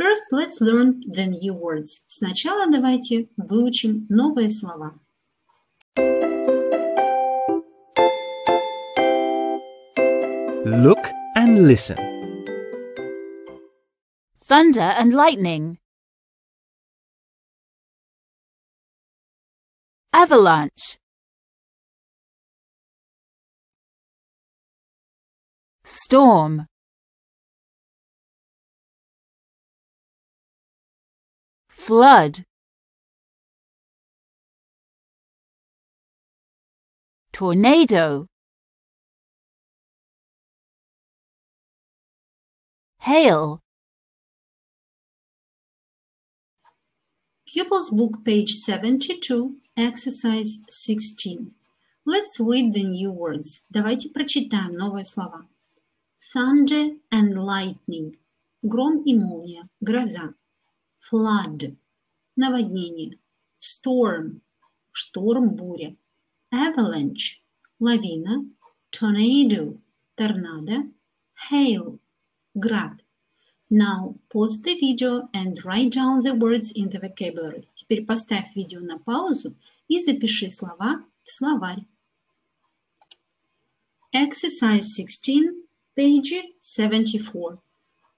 First, let's learn the new words. Сначала давайте выучим новые слова. Look and listen. Thunder and lightning. Avalanche. Storm. Flood. Tornado. Hail. Pupils Book, page 72, exercise 16. Let's read the new words. Давайте прочитаем новые слова. Thunder and lightning. Гром и молния. Гроза. Flood. Наводнение. Storm. Шторм, буря. Avalanche. Лавина. Tornado. Торнадо. Hail. Град. Now pause the video and write down the words in the vocabulary. Теперь поставь видео на паузу и запиши слова в словарь. Exercise 16, page 74.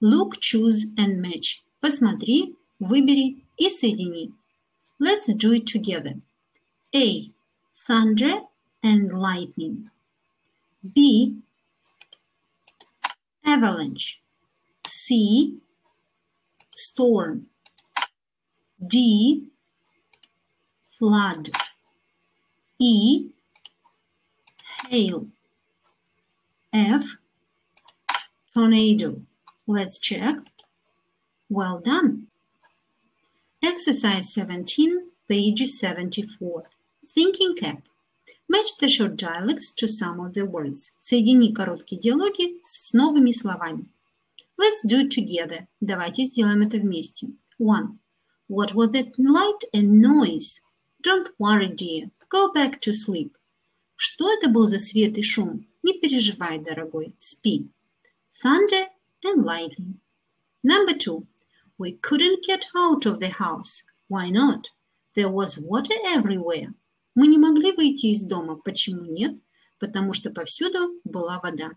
Look, choose and match. Посмотри, выбери и соедини. Let's do it together. A. Thunder and lightning. B. Avalanche. C. Storm. D. Flood. E. Hail. F. Tornado. Let's check. Well done. Exercise 17, page 74. Thinking cap. Match the short dialects to some of the words. Соедини короткие диалоги с новыми словами. Let's do it together. Давайте сделаем это вместе. One. What was that light and noise? Don't worry, dear. Go back to sleep. Что это был за свет и шум? Не переживай, дорогой. Спи. Thunder and lightning. Number two. We couldn't get out of the house. Why not? There was water everywhere. Мы не могли выйти из дома. Почему нет? Потому что повсюду была вода.